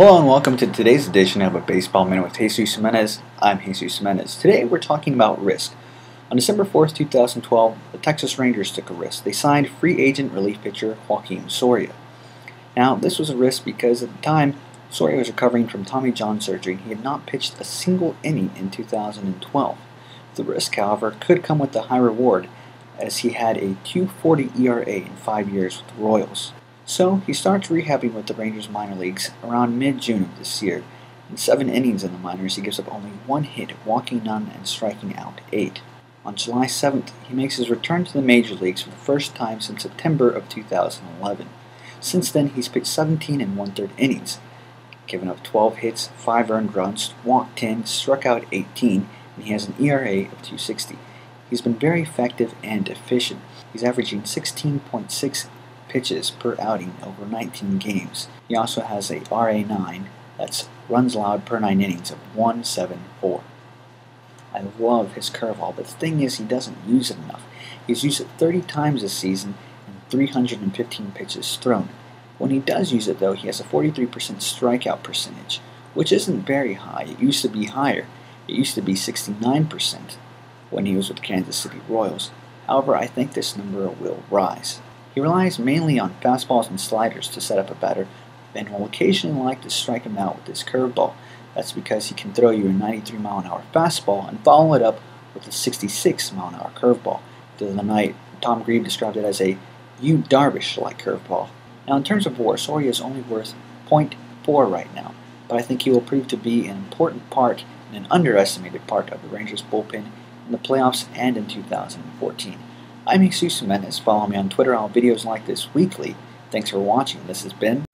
Hello and welcome to today's edition of a Baseball Minute with Jesus Jimenez. I'm Jesus Jimenez. Today we're talking about risk. On December 4th, 2012, the Texas Rangers took a risk. They signed free agent relief pitcher Joakim Soria. Now, this was a risk because at the time, Soria was recovering from Tommy John surgery he had not pitched a single inning in 2012. The risk, however, could come with a high reward as he had a 2.40 ERA in five years with the Royals. So he starts rehabbing with the Rangers minor leagues around mid-June of this year. In seven innings in the minors, he gives up only one hit, walking none and striking out eight. On July 7th, he makes his return to the major leagues for the first time since September of 2011. Since then, he's pitched 17 and one-third innings, given up 12 hits, 5 earned runs, walked 10, struck out 18, and he has an ERA of 260. He's been very effective and efficient. He's averaging 16.6 pitches per outing over 19 games. He also has a RA9, that's runs allowed per 9 innings, of 174. I love his curveball, but the thing is he doesn't use it enough. He's used it 30 times this season and 315 pitches thrown. When he does use it, though, he has a 43% strikeout percentage, which isn't very high. It used to be higher. It used to be 69% when he was with Kansas City Royals. However, I think this number will rise. He relies mainly on fastballs and sliders to set up a batter, and will occasionally like to strike him out with his curveball. That's because he can throw you a 93 mile an hour fastball and follow it up with a 66 mile an hour curveball. The other night, Tom Grieve described it as a you Darvish-like curveball. Now, in terms of WAR, Soria is only worth 0.4 right now, but I think he will prove to be an important part and an underestimated part of the Rangers bullpen in the playoffs and in 2014. I'm Jesus Jimenez. Follow me on Twitter. I'll videos like this weekly. Thanks for watching. This has been